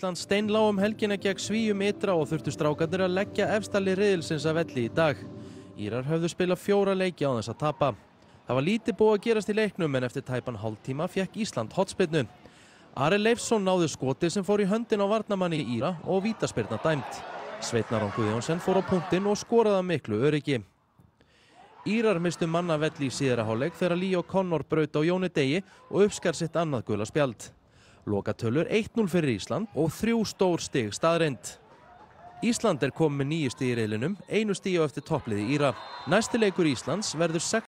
Ísland steinlá um helgina gegn svíum ytra og þurftu strákarnir að leggja efstali riðilsins að velli í dag. Írar höfðu spilað fjóra leiki á þess að tapa. Það var lítið búið að gerast í leiknum en eftir tæpan hálftíma fekk Ísland hotspinnu. Ari Leifsson náði skoti sem fór í höndin á varnamanni Íra og vítaspyrna dæmt. Sveitnar Guðjónsson fór á punktinn og skoraði að miklu öryggi. Írar mistu manna velli í síðara hálfleik þegar Líó Connor braut á Jóni Degi og uppskar sitt annað gula spjald. Lokatölur 1-0 fyrir Ísland og þrjú stór stig staðreind. Ísland er komið með nýju stig í reylinum, einu stig á eftir toppliði Íra. Næsti leikur Íslands verður 6